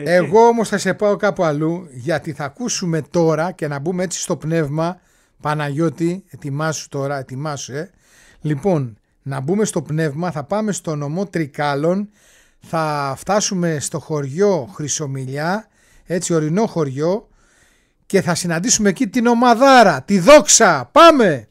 Έτσι. Εγώ όμως θα σε πάω κάπου αλλού γιατί θα ακούσουμε τώρα και να μπούμε έτσι στο πνεύμα Παναγιώτη, ετοιμάσου τώρα, ετοιμάσου ε. Λοιπόν, να μπούμε στο πνεύμα, θα πάμε στο νομό Τρικάλων, θα φτάσουμε στο χωριό Χρυσομιλιά, έτσι ορεινό χωριό και θα συναντήσουμε εκεί την ομαδάρα, τη δόξα. Πάμε!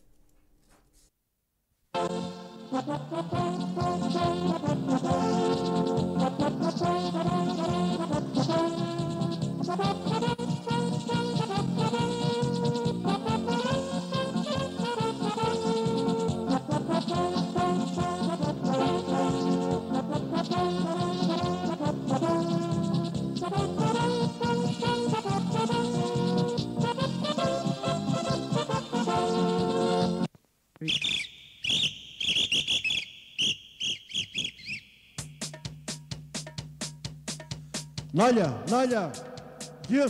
Наля, Наля, ем,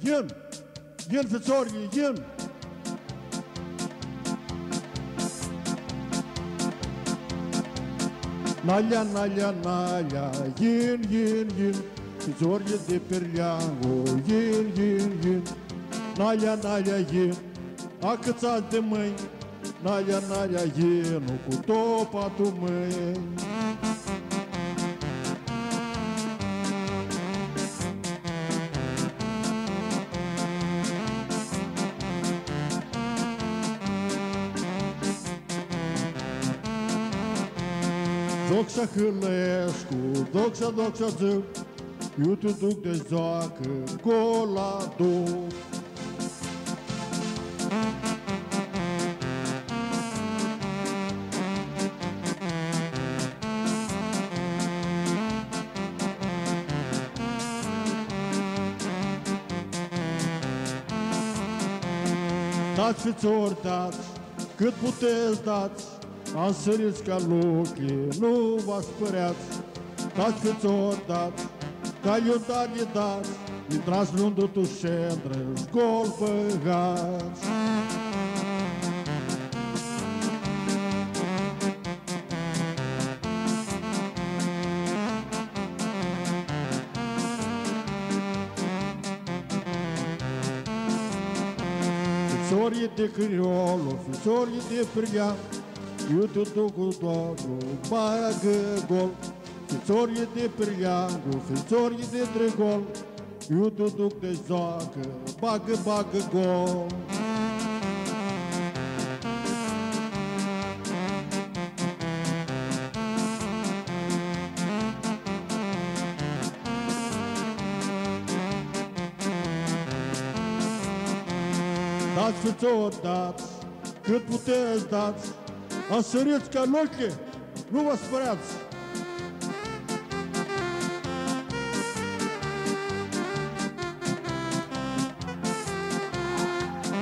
ем, ем зацорни, ем. Наля, наля, наля, ен, ен, ен, зацорни деперлягу, ен, ен, ен. Наля, наля, ен, акыца дымэй, наля, наля, ен, укутопа тумэй. Doksa Hârlescu, Doksa, Doksa Zău, eu te duc de zacă, cola duc. Dați fiți ori dați, cât puteți dați, Ansăriți ca luchii, nu v-ați Ca Dați câți o dați, ca iudanii dați, Intrați lundul tu șendră, gol băgați. Fițorii de criolul, fițorii de prileam, eu te duc cu totul, bagă gol. Fițorie de priangu, fițorie de drăgol, duc de joacă, bagă, bagă gol. Dați fițori, dați, cât puteți dați, Осырить кануки, ну вас спрятаться.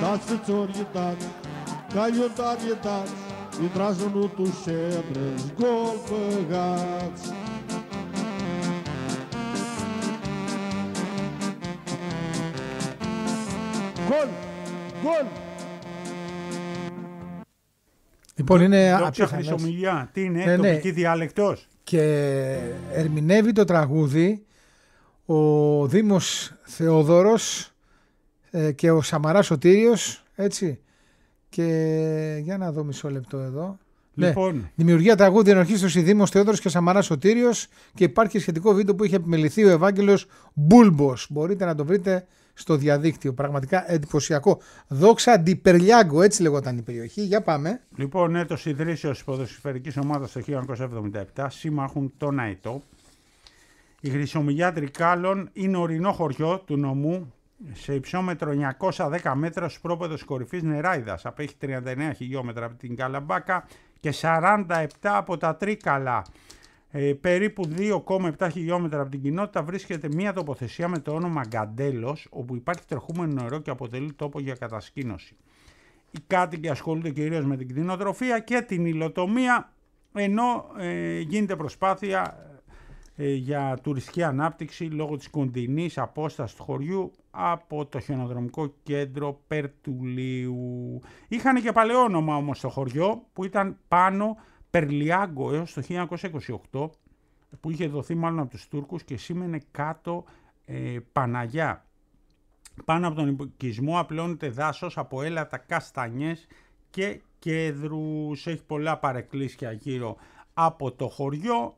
Dați țori dați, caiotari dați, Intrați în utul șebrez, gol băgați. Gol! Gol! Λοιπόν, είναι Δόξα απίθανες. Χρυσομιλιά. Τι είναι, Ναι, ναι. τοπική διάλεκτος; και ερμηνεύει το τραγούδι ο Δήμος Θεόδωρος ε, και ο Σαμαράς Σωτήριος, έτσι. Και για να δω μισό λεπτό εδώ. Ναι. Λοιπόν, Δημιουργία τραγούδι ενορχίστρωση Δήμος Θεόδωρος και Σαμαράς Σωτήριος και υπάρχει σχετικό βίντεο που είχε επιμεληθεί ο Ευάγγελος Μπούλμπος. Μπορείτε να το βρείτε στο διαδίκτυο. Πραγματικά εντυπωσιακό. Δόξα Ντιπερλιάγκο, έτσι λεγόταν η περιοχή. Για πάμε. λοιπόν έτος ιδρύσεως της ποδοσφαιρικής ομάδας το 1977, συμμαχούν τον ΑΕΤΟ. Η Χρυσομιλιά Τρικάλων είναι ορεινό χωριό του νομού σε υψόμετρο 910 μέτρα στους πρόπεδος κορυφής Νεράιδας. Απέχει 39 χιλιόμετρα από την Καλαμπάκα και 47 από τα Τρίκαλα. Ε, περίπου 2,7 χιλιόμετρα από την κοινότητα βρίσκεται μια τοποθεσία με το όνομα Γκαντέλος, όπου υπάρχει τρεχούμενο νερό και αποτελεί τόπο για κατασκήνωση. Οι κάτοικοι ασχολούνται κυρίως με την κτηνοτροφία και την υλοτομία, ενώ ε, γίνεται προσπάθεια ε, για τουριστική ανάπτυξη λόγω της κοντινής απόστασης του χωριού από το χιονοδρομικό κέντρο Περτουλίου. Είχαν και παλαιό όνομα όμως το χωριό που ήταν πάνω Περλιάγκο έως το 1928 που είχε δοθεί μάλλον από τους Τούρκους και σήμαινε κάτω ε, Παναγιά. Πάνω από τον οικισμό απλώνεται δάσος από έλατα καστανιές και κέδρους. Έχει πολλά παρεκκλήσια γύρω από το χωριό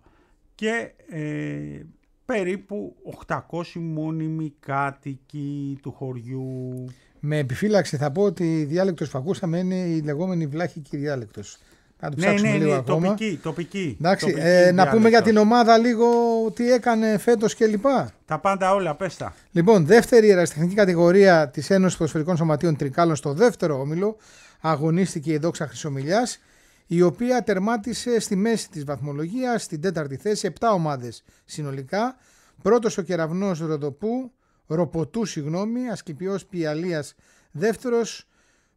και ε, περίπου 800 μόνιμοι κάτοικοι του χωριού. Με επιφύλαξη θα πω ότι η διάλεκτος που ακούσαμε είναι η λεγόμενη βλάχικη διάλεκτος. Να το Ναι, ψάξουμε ναι, λίγο ναι, ακόμα. τοπική, τοπική. Εντάξει, τοπική ε, να πούμε για την διάλεκτος. ομάδα λίγο τι έκανε φέτος και λοιπά. Τα πάντα όλα, πες τα. Λοιπόν, δεύτερη ερασιτεχνική κατηγορία της Ένωσης Ποδοσφαιρικών Σωματείων Τρικάλων στο δεύτερο όμιλο αγωνίστηκε η Δόξα Χρυσομιλιάς, η οποία τερμάτισε στη μέση της βαθμολογίας, στην τέταρτη θέση, 7 ομάδες συνολικά. Πρώτος ο κεραυνός Ροδοπού, Ροποτού, συγγνώμη, Ασκληπιό Πιαλίας δεύτερος,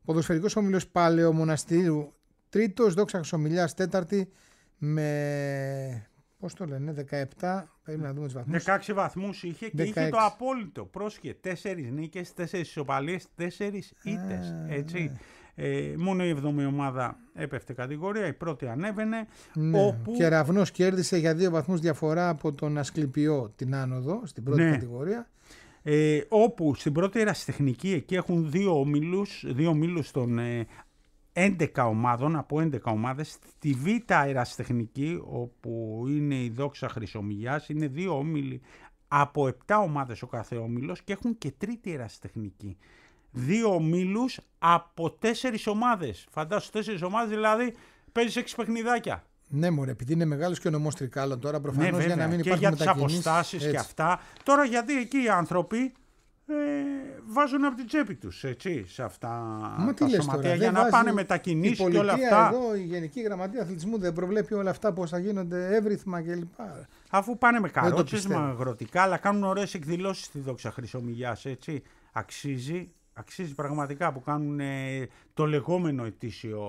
Ποδοσφαιρικός Όμιλος Παλαιομοναστηρίου τρίτος, Δόξα Χρυσομιλιά τέταρτη με. Πώς το λένε, 17. Πρέπει να δούμε τους βαθμούς. 16 βαθμούς είχε και είχε 16. το απόλυτο. Πρόσχε, 4 νίκες, 4 ισοπαλίες, 4 ήττες. Έτσι. Ε, μόνο η 7η ομάδα έπεφτε κατηγορία, η πρώτη ανέβαινε. Ναι. όπου Ο Κεραυνός κέρδισε για δύο βαθμούς διαφορά από τον Ασκληπιό την άνοδο στην πρώτη Ναι. κατηγορία. ε, όπου στην πρώτη ερασιτεχνική εκεί έχουν δύο ομίλους, δύο ομίλους των ε, 11 ομάδων, από 11 ομάδες. Στη β' ερασιτεχνική, όπου είναι η δόξα Χρυσομιλιάς, είναι δύο όμιλοι από 7 ομάδες ο κάθε όμιλος και έχουν και τρίτη ερασιτεχνική. Δύο ομίλους από τέσσερις ομάδες. Φαντάσου τέσσερις ομάδες, δηλαδή παίζεις έξι παιχνιδάκια. Ναι, μωρέ, επειδή είναι μεγάλος και ο νομός Τρικάλων τώρα προφανώς Ναι, για να μην και υπάρχουν για τις μετακινήσεις, αποστάσεις και έτσι. αυτά. Τώρα γιατί εκεί οι άνθρωποι ε, βάζουν από την τσέπη τους, έτσι, σε αυτά Μα τι τα λες σωματεία τώρα, για δεν να βάζει πάνε η μετακινήσεις και όλα πολιτεία αυτά. Εδώ, η Γενική Γραμματεία Αθλητισμού δεν προβλέπει όλα αυτά πώς θα γίνονται εύρυθμα κλπ. Αφού πάνε με το καρότσες, με πιστεύω. αγροτικά, αλλά κάνουν ωραίες εκδηλώσεις στη Δόξα Χρυσομιλιάς, έτσι. Αξίζει, αξίζει πραγματικά που κάνουν ε, το λεγόμενο ετήσιο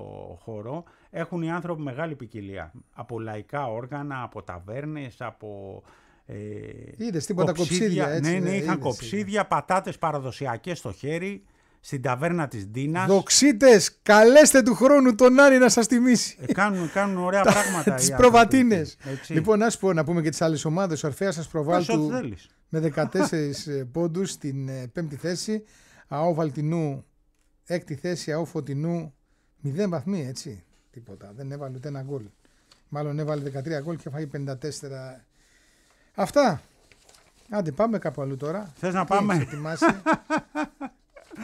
χώρο. Έχουν οι άνθρωποι μεγάλη ποικιλία. Από λαϊκά όργανα, από ταβέρνες, από... Ε, Είδες, τίποτα κοψίδια, έτσι, ναι, ναι, ναι, είχαν είδες, κοψίδια, πατάτες παραδοσιακές στο χέρι, στην ταβέρνα της Ντίνας. Δοξίτες, καλέστε του χρόνου τον Άρη να σας τιμήσει. Ε, κάνουν, κάνουν ωραία πράγματα. Τις οι άνθρωποι προβατίνες. εκεί, έτσι. Λοιπόν, να σου πω να πούμε και τις άλλες ομάδες. Ο Ορφαία σα Πες προβάλλει ό,τι του θέλεις. με 14 πόντους στην ε, πέμπτη θέση. ΑΟ Βαλτινού έκτη θέση. ΑΟ Φωτεινού 0 βαθμοί, έτσι. Τίποτα. Δεν έβαλε ούτε ένα γκολ. Μάλλον έβαλε 13 γκολ και φάγει 54. Αυτά. Άντε πάμε κάπου αλλού τώρα. Θες να Τι έχεις πάμε. ετοιμάσει.